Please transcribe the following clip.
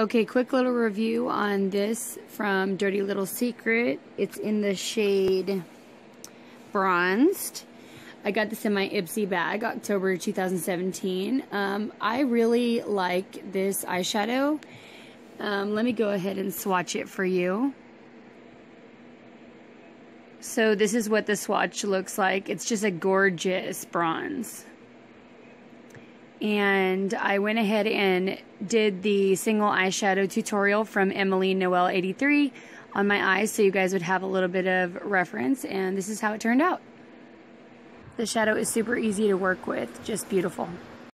Okay, quick little review on this from Dirty Little Secret. It's in the shade Bronzed. I got this in my Ipsy bag, October 2017. Um, I really like this eyeshadow. Um, let me go ahead and swatch it for you. So this is what the swatch looks like. It's just a gorgeous bronze and I went ahead and did the single eyeshadow tutorial from Emily Noel 83 on my eyes so you guys would have a little bit of reference and this is how it turned out. The shadow is super easy to work with, just beautiful.